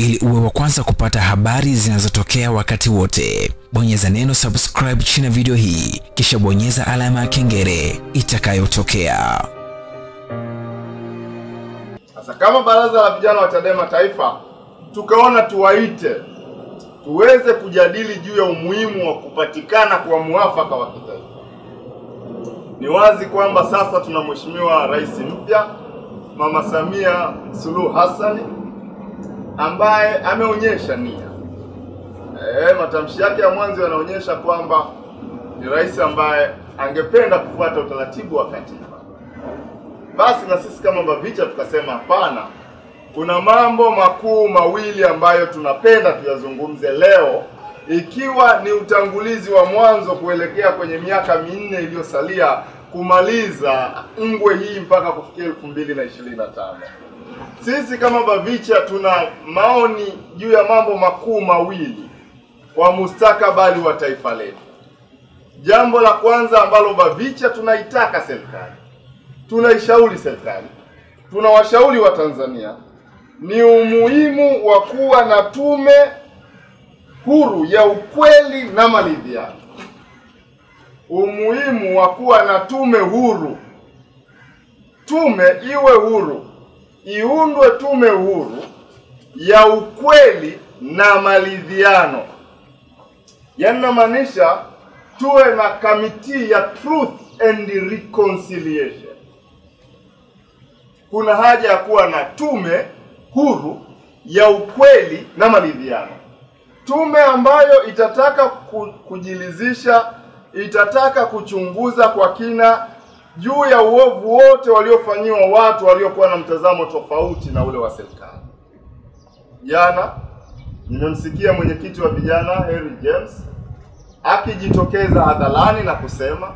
ili uwe wa kwanza kupata habari zinazotokea wakati wote. Bonyeza neno subscribe chini ya video hii, kisha bonyeza alama ya kengele itakayotokea. Sasa kama baraza la vijana wa Chadema Taifa tukaona tuwaite tuweze kujadili juu ya umuhimu wa kupatikana kwa muafaka wa kitaifa. Ni wazi kwamba sasa tuna mheshimiwa rais mpya Mama Samia Suluhu Hassan ambaye ameonyesha nia. E, matamshi yake ya mwanzo yanaonyesha kwamba ni rais ambaye angependa kufuata utaratibu wa katiba. Basi na sisi kama Bavicha tukasema hapana, kuna mambo makuu mawili ambayo tunapenda tuyazungumze leo, ikiwa ni utangulizi wa mwanzo kuelekea kwenye miaka minne iliyosalia kumaliza ngwe hii mpaka kufikia elfu mbili na ishirini na tano. Sisi kama Bavicha tuna maoni juu ya mambo makuu mawili kwa mustakabali wa taifa letu. Jambo la kwanza ambalo Bavicha tunaitaka serikali, tunaishauri serikali, tunawashauri wa Tanzania ni umuhimu wa kuwa na tume huru ya ukweli na maridhiano. Umuhimu wa kuwa na tume huru, tume iwe huru, iundwe tume huru ya ukweli na maridhiano. Yaani namaanisha tuwe na kamiti ya truth and reconciliation. Kuna haja ya kuwa na tume huru ya ukweli na maridhiano, tume ambayo itataka kujilizisha, itataka kuchunguza kwa kina juu ya uovu wote waliofanyiwa watu waliokuwa na mtazamo tofauti na ule wa serikali. Jana nimemsikia mwenyekiti wa vijana Harry James akijitokeza hadharani na kusema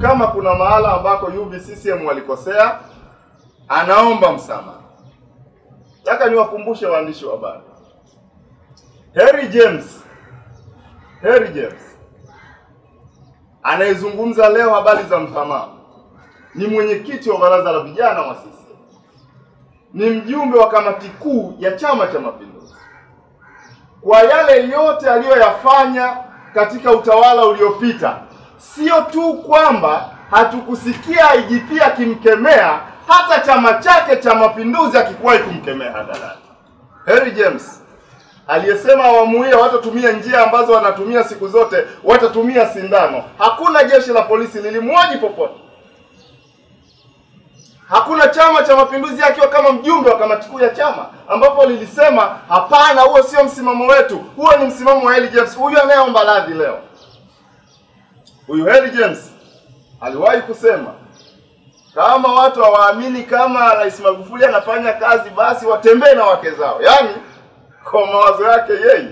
kama kuna mahala ambako UVCCM walikosea, anaomba msamaha. Nataka niwakumbushe waandishi wa habari, Harry James, Harry James anayezungumza leo habari za msamaha ni mwenyekiti wa baraza la vijana wa CCM, ni mjumbe wa kamati kuu ya Chama cha Mapinduzi. Kwa yale yote aliyoyafanya katika utawala uliopita, sio tu kwamba hatukusikia IGP akimkemea hata chama chake cha Mapinduzi akikuwahi kumkemea hadharani. Harry James aliyesema awamu hii watatumia njia ambazo wanatumia siku zote, watatumia sindano. Hakuna jeshi la polisi lilimwaji popote, hakuna chama cha Mapinduzi akiwa kama mjumbe wa kamati kuu ya chama ambapo lilisema hapana, huo sio msimamo wetu, huo ni msimamo wa Eli James. Huyu anayeomba radhi leo, huyu Eli James aliwahi kusema kama watu hawaamini kama Rais Magufuli anafanya kazi, basi watembee na wake zao. Yaani, kwa mawazo yake yeye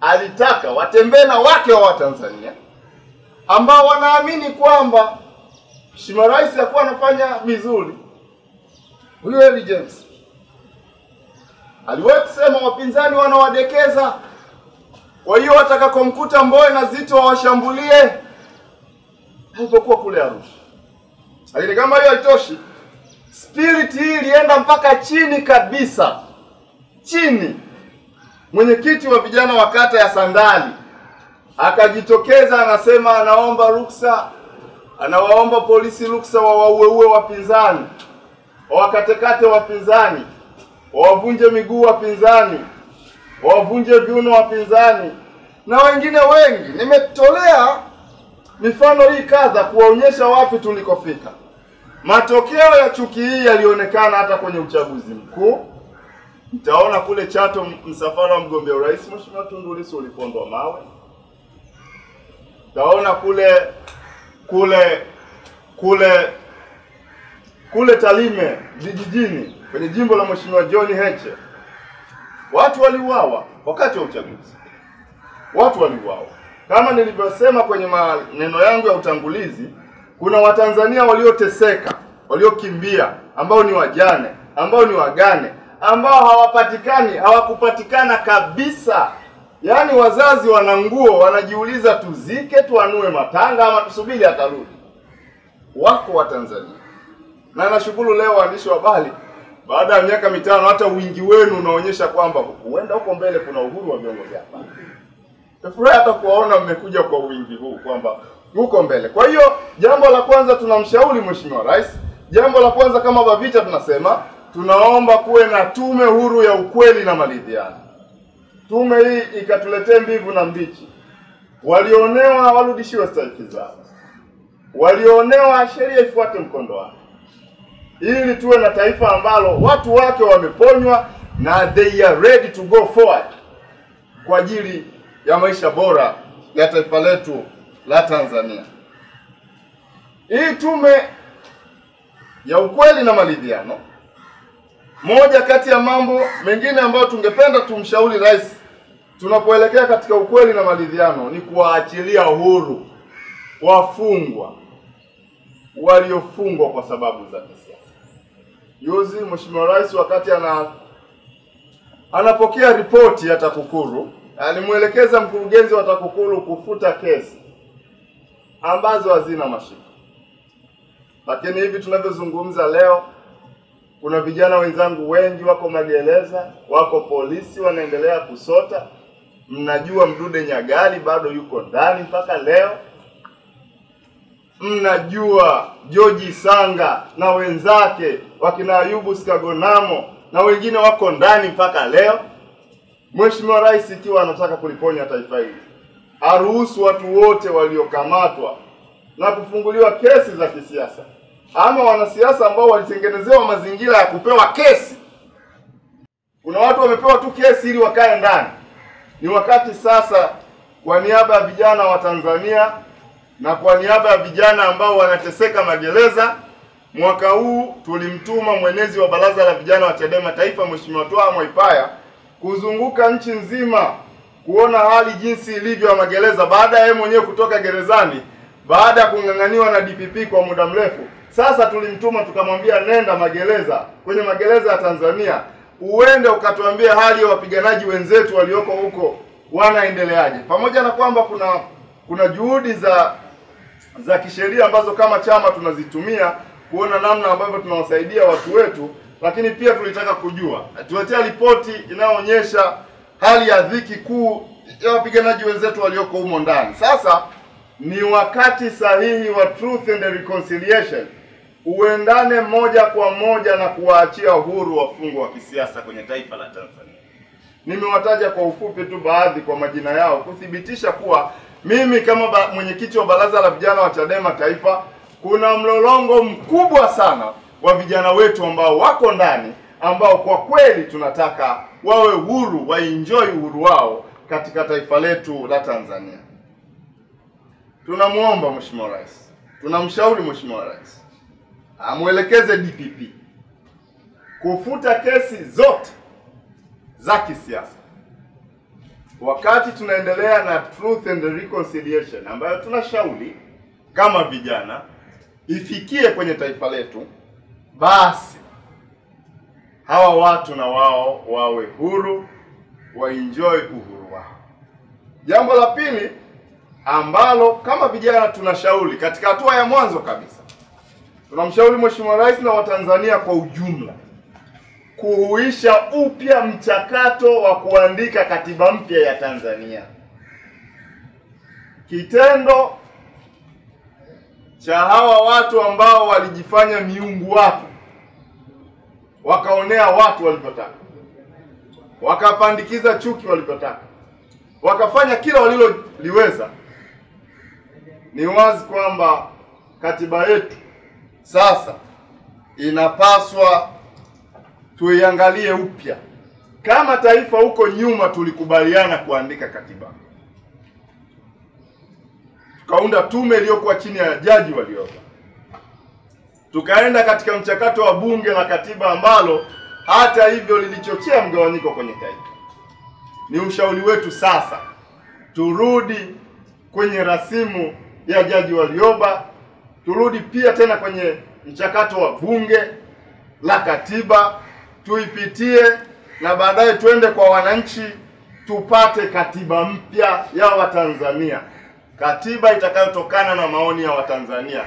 alitaka watembee na wake wa Watanzania ambao wanaamini kwamba Mheshimiwa Rais hakuwa anafanya vizuri. Huyo Harry James aliwahi kusema wapinzani wanawadekeza, kwa hiyo watakakomkuta Mbowe na Zito wawashambulie, alipokuwa kule Arusha. Lakini kama hiyo haitoshi, spirit hii ilienda mpaka chini kabisa, chini. Mwenyekiti wa vijana wa kata ya Sandali akajitokeza, anasema anaomba ruksa, anawaomba polisi ruksa wawaueue wapinzani, wawakatekate wapinzani, wawavunje miguu wapinzani, wawavunje viuno wapinzani na wengine wengi. Nimetolea mifano hii kadha kuwaonyesha wapi tulikofika. Matokeo ya chuki hii yalionekana hata kwenye uchaguzi mkuu. Mtaona kule Chato, msafara wa mgombea urais Mheshimiwa Tundu Lissu ulipondwa mawe. Mtaona kule kule kule kule Talime vijijini kwenye jimbo la Mheshimiwa John Heche watu waliuawa wakati wa uchaguzi, watu waliuawa. Kama nilivyosema kwenye maneno yangu ya utangulizi, kuna Watanzania walioteseka, waliokimbia, ambao ni wajane, ambao ni wagane, ambao hawapatikani, hawakupatikana kabisa. Yaani wazazi wana nguo, wanajiuliza tuzike, tuanue matanga ama tusubiri atarudi. Wako wa Tanzania na nashukuru leo waandishi wa habari baada ya miaka mitano hata wingi wenu unaonyesha kwamba huenda huko mbele kuna uhuru wa vyombo vya habari. Hata kuwaona mmekuja kwa wingi huu kwamba huko mbele. Kwa hiyo jambo la kwanza tunamshauri Mheshimiwa Rais, jambo la kwanza kama BAVICHA tunasema tunaomba kuwe na tume huru ya ukweli na maridhiano. Tume hii ikatuletee mbivu na mbichi, walioonewa warudishiwe stahiki zao, walioonewa sheria ifuate mkondo wake, ili tuwe na taifa ambalo watu wake wameponywa na they are ready to go forward kwa ajili ya maisha bora ya taifa letu la Tanzania. Hii tume ya ukweli na maridhiano, moja kati ya mambo mengine ambayo tungependa tumshauri rais tunapoelekea katika ukweli na maridhiano ni kuwaachilia huru wafungwa waliofungwa kwa sababu za kisiasa. Juzi Mheshimiwa Rais wakati ana anapokea ripoti ya TAKUKURU alimwelekeza mkurugenzi wa TAKUKURU kufuta kesi ambazo hazina mashiko, lakini hivi tunavyozungumza leo, kuna vijana wenzangu wengi wako magereza, wako polisi, wanaendelea kusota. Mnajua Mdude Nyagali bado yuko ndani mpaka leo. Mnajua George Sanga na wenzake wakina Ayubu Skagonamo na wengine wako ndani mpaka leo. Mheshimiwa Rais ikiwa anataka kuliponya taifa hili, aruhusu watu wote waliokamatwa na kufunguliwa kesi za kisiasa ama wanasiasa ambao walitengenezewa mazingira ya kupewa kesi. Kuna watu wamepewa tu kesi ili wakae ndani. Ni wakati sasa, kwa niaba ya vijana wa Tanzania na kwa niaba ya vijana ambao wanateseka magereza, mwaka huu tulimtuma mwenezi wa baraza la vijana wa Chadema Taifa, Mheshimiwa Twaha Mwaipaya kuzunguka nchi nzima kuona hali jinsi ilivyo ya magereza baada ya yeye mwenyewe kutoka gerezani baada ya kung'ang'aniwa na DPP kwa muda mrefu. Sasa tulimtuma tukamwambia, nenda magereza, kwenye magereza ya Tanzania, uende ukatuambia hali ya wapiganaji wenzetu walioko huko wanaendeleaje, pamoja na kwamba kuna kuna juhudi za za kisheria ambazo kama chama tunazitumia kuona namna ambavyo tunawasaidia watu wetu, lakini pia tulitaka kujua, tuletea ripoti inayoonyesha hali ya dhiki kuu ya wapiganaji wenzetu walioko humo ndani. Sasa ni wakati sahihi wa truth and reconciliation uendane moja kwa moja na kuwaachia uhuru wafungwa wa kisiasa kwenye taifa la Tanzania. Nimewataja kwa ufupi tu baadhi kwa majina yao kuthibitisha kuwa mimi kama mwenyekiti wa baraza la vijana wa Chadema Taifa, kuna mlolongo mkubwa sana wa vijana wetu ambao wako ndani, ambao kwa kweli tunataka wawe huru, waenjoy uhuru wao katika taifa letu la Tanzania. Tunamwomba Mheshimiwa Rais, tunamshauri Mheshimiwa Rais amwelekeze DPP kufuta kesi zote za kisiasa wakati tunaendelea na truth and reconciliation ambayo tunashauri kama vijana ifikie kwenye taifa letu, basi hawa watu na wao wawe huru, waenjoy uhuru wao. Jambo la pili ambalo kama vijana tunashauri katika hatua ya mwanzo kabisa, tunamshauri Mheshimiwa Rais na Watanzania kwa ujumla kuhuisha upya mchakato wa kuandika katiba mpya ya Tanzania. Kitendo cha hawa watu ambao walijifanya miungu watu, wakaonea watu walivyotaka, wakapandikiza chuki walivyotaka, wakafanya kila waliloliweza, ni wazi kwamba katiba yetu sasa inapaswa tuiangalie upya. Kama taifa huko nyuma tulikubaliana kuandika katiba, tukaunda tume iliyokuwa chini ya Jaji Warioba, tukaenda katika mchakato wa bunge la katiba ambalo hata hivyo lilichochea mgawanyiko kwenye taifa. Ni ushauri wetu sasa turudi kwenye rasimu ya Jaji Warioba, turudi pia tena kwenye mchakato wa bunge la katiba tuipitie na baadaye tuende kwa wananchi tupate katiba mpya ya Watanzania, katiba itakayotokana na maoni ya Watanzania,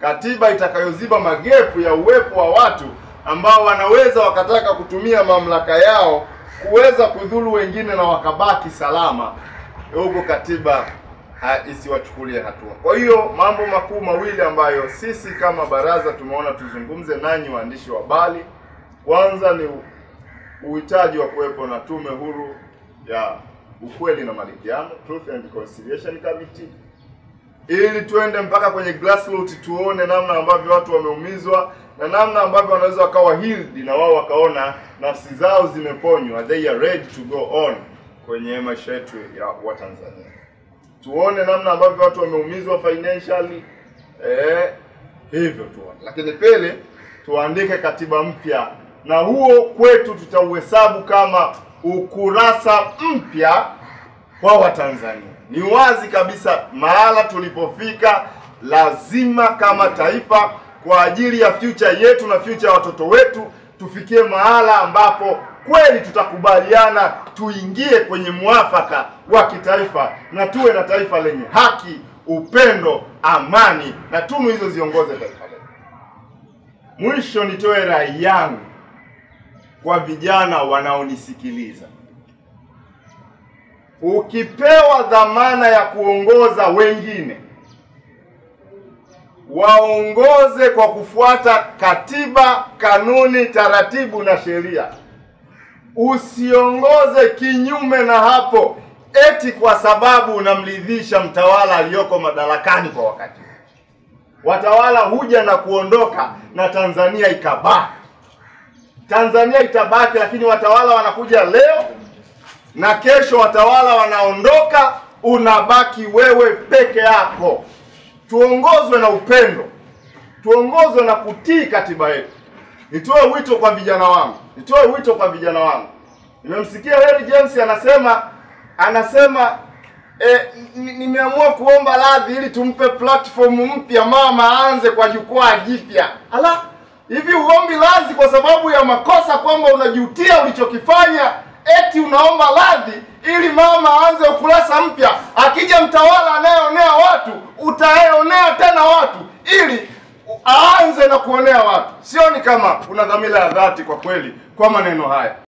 katiba itakayoziba magepu ya uwepo wa watu ambao wanaweza wakataka kutumia mamlaka yao kuweza kudhuru wengine na wakabaki salama, huko katiba ha, isiwachukulie hatua. Kwa hiyo mambo makuu mawili ambayo sisi kama baraza tumeona tuzungumze nanyi waandishi wa habari, kwanza ni uhitaji wa kuwepo na tume huru ya ukweli na maridhiano, Truth and Reconciliation Committee, ili tuende mpaka kwenye grassroots, tuone namna ambavyo watu wameumizwa na namna ambavyo wanaweza wakawa healed na wao wakaona nafsi zao zimeponywa, they are ready to go on kwenye maisha yetu ya Watanzania. Tuone namna ambavyo watu wameumizwa financially, eh, hivyo tuone. Lakini pele tuandike katiba mpya, na huo kwetu tutauhesabu kama ukurasa mpya kwa Watanzania. Ni wazi kabisa mahala tulipofika, lazima kama taifa kwa ajili ya future yetu na future ya watoto wetu tufikie mahala ambapo kweli tutakubaliana tuingie kwenye mwafaka wa kitaifa na tuwe na taifa lenye haki, upendo, amani na tunu hizo ziongoze taifa letu. Mwisho nitoe rai yangu kwa vijana wanaonisikiliza. Ukipewa dhamana ya kuongoza wengine, waongoze kwa kufuata katiba, kanuni, taratibu na sheria. Usiongoze kinyume na hapo, eti kwa sababu unamridhisha mtawala aliyoko madarakani kwa wakati. Watawala huja na kuondoka na Tanzania ikabaki. Tanzania itabaki, lakini watawala wanakuja leo na kesho watawala wanaondoka, unabaki wewe peke yako. Tuongozwe na upendo, tuongozwe na kutii katiba yetu. Nitoe wito kwa vijana wangu, nitoe wito kwa vijana wangu. Nimemsikia Harry James anasema anasema e, nimeamua kuomba radhi ili tumpe platform mpya, mama aanze kwa jukwaa jipya. Ala, hivi uombi radhi kwa sababu ya makosa kwamba unajutia ulichokifanya eti unaomba radhi ili mama aanze ukurasa mpya. Akija mtawala anayeonea watu, utaonea tena watu ili aanze na kuonea watu. Sioni kama una dhamira ya dhati kwa kweli kwa maneno haya.